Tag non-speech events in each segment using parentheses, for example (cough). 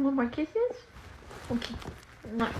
Want more kisses? Okay. Mwah.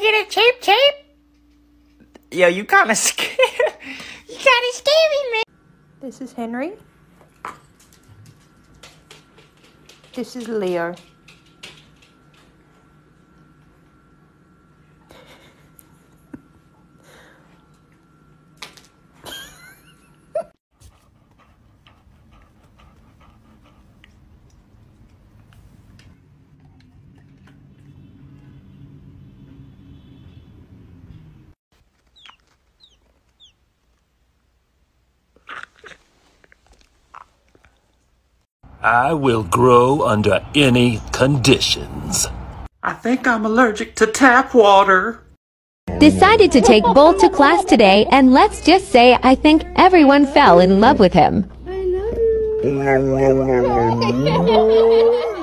Get a cheap cheap? Yo, you kind of (laughs) scared. you kind of scary, me. This is Henry. This is Leo. I will grow under any conditions. I think I'm allergic to tap water. Decided to take Bull to class today, and let's just say I think everyone fell in love with him. (laughs)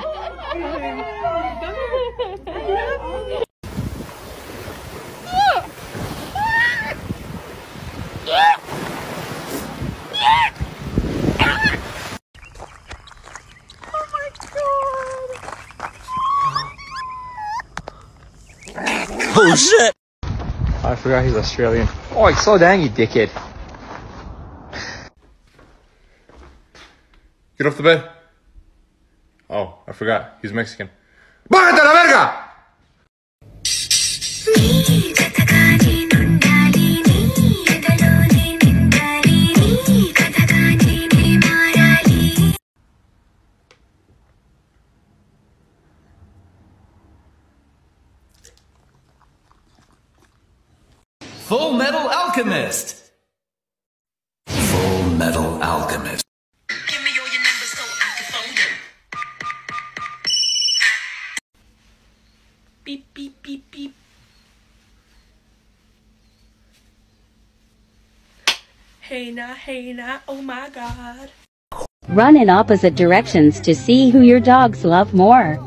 Oh (laughs) shit! I forgot he's Australian. Oh, slow down, you dickhead. Get off the bed. Oh, I forgot. He's Mexican. ¡Bájate a la verga! Fullmetal Alchemist. Fullmetal Alchemist. Ah. Beep, beep, beep, beep. Hey now, hey now, oh my god. Run in opposite directions to see who your dogs love more.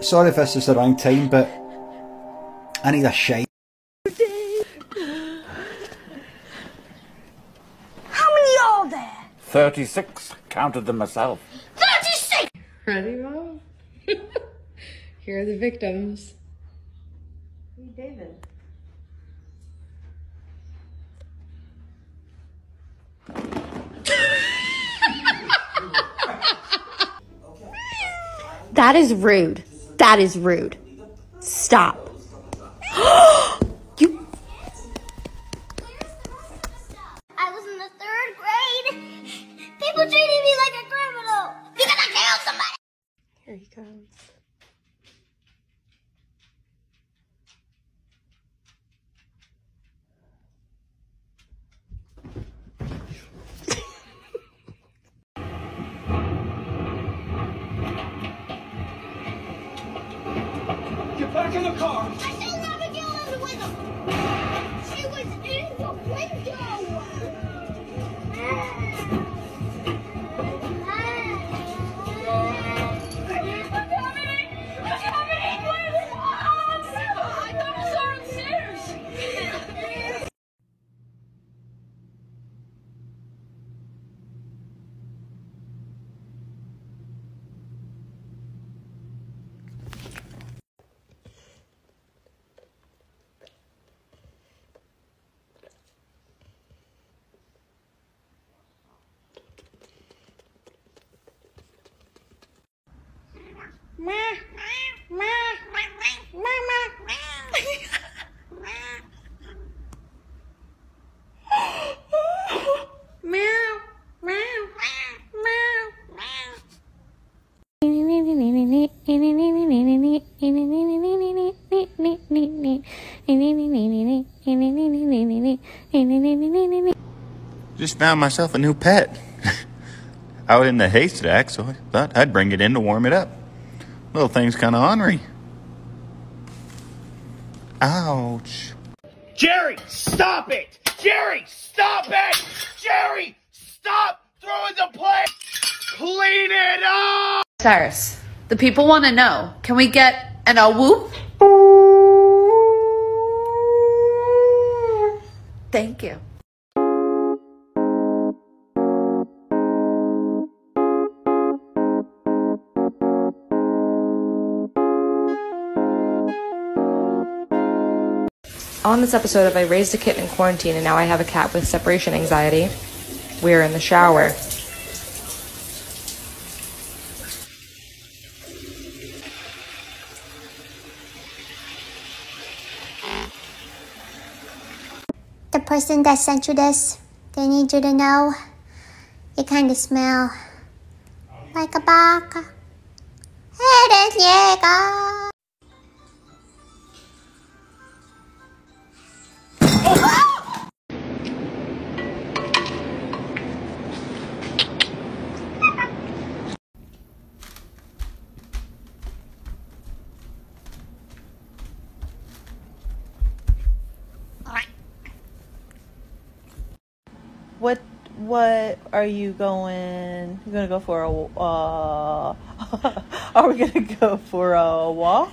sorry if this is the wrong time, but I need a shite. How many are there? 36. Counted them myself. 36! Ready, Mom? (laughs) Here are the victims. Hey, David. That is rude. That is rude. Stop. (gasps) you. I was in the third grade. People treated me like a criminal because I killed somebody. Here he comes. Get back in the car! I saw Abigail in the window. She was in the window. Found myself a new pet. (laughs) Out in the haystack, so I thought I'd bring it in to warm it up. Little thing's kind of ornery. Ouch. Jerry, stop it! Jerry, stop it! Jerry, stop throwing the plate! Clean it up! Cyrus, the people want to know. Can we get an a whoop? Thank you. On this episode of I Raised a Kitten in Quarantine and Now I Have a Cat with Separation Anxiety, we're in the shower. The person that sent you this, they need you to know you kind of smell like a vaca. Eres llega. What what are you going? You gonna go for a? Uh, (laughs) are we gonna go for a walk?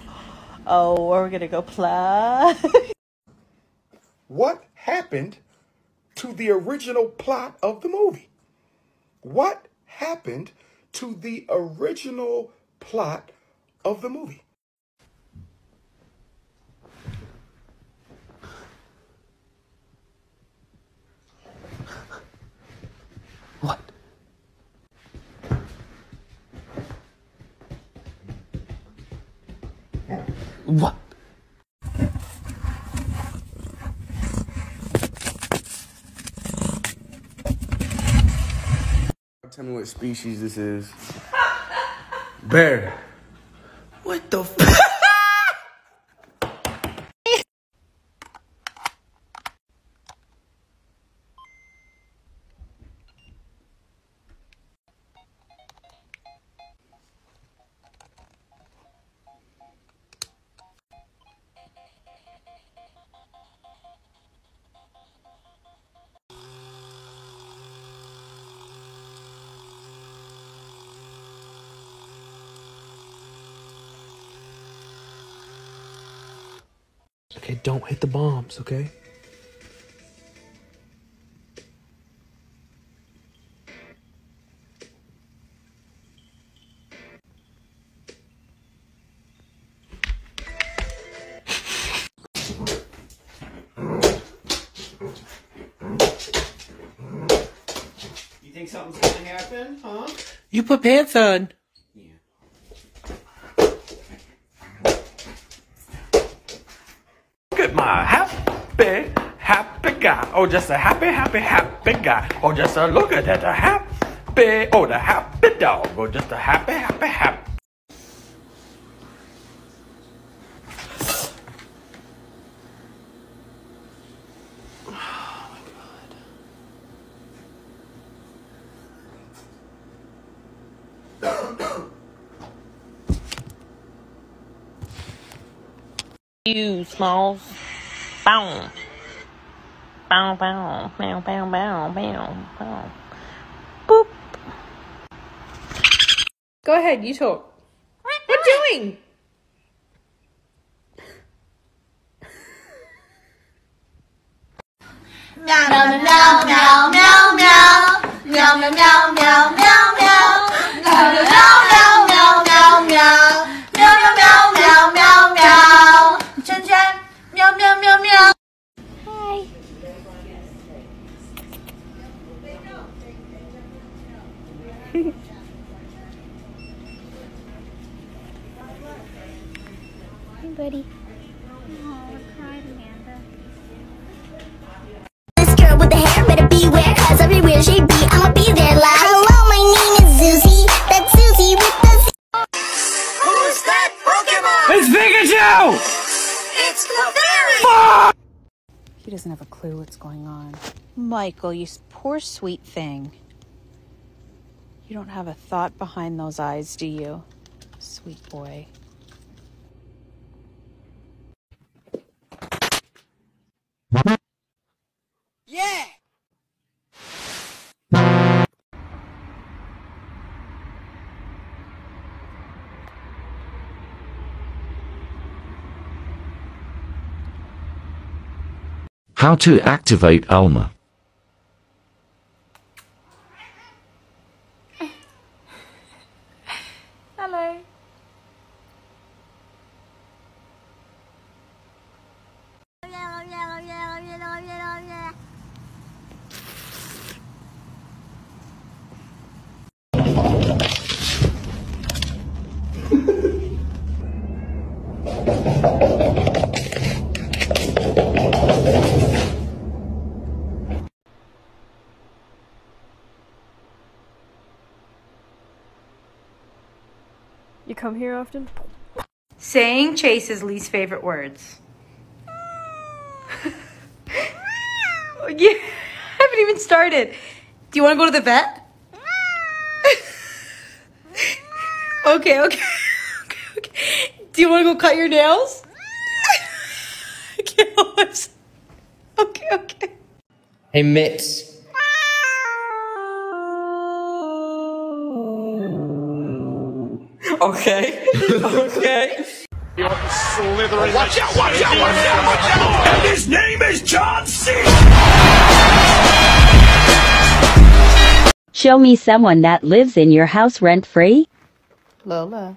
Oh, are we gonna go play? (laughs) What happened to the original plot of the movie? What happened to the original plot of the movie? What? Tell me what species this is. Bear. What the Okay, don't hit the bombs, okay? You think something's gonna happen, huh? You put pants on. Look at my happy, happy guy. Oh, just a happy, happy, happy guy. Oh, just a look at that, a happy, oh, the happy dog. Oh, just a happy, happy, happy. You smalls. Bow. Bow, bow, bow, bow, bow, bow, bow. Boop. Go ahead, you talk. What doing? Meow meow meow meow It's Clefairy! He doesn't have a clue what's going on. Michael, you poor sweet thing. You don't have a thought behind those eyes, do you? Sweet boy. Yeah! How to activate Alma. Hello. You come here often? Saying Chase's least favorite words. yeah, I haven't even started. Do you want to go to the vet? okay, okay, (laughs) okay, okay. Do you want to go cut your nails? (laughs) okay, I'm s- okay, okay. Hey, Mitz. Okay. okay. Slithering. Watch out, watch out, watch out, watch out! And his name is John C. Show me someone that lives in your house rent free. Lola.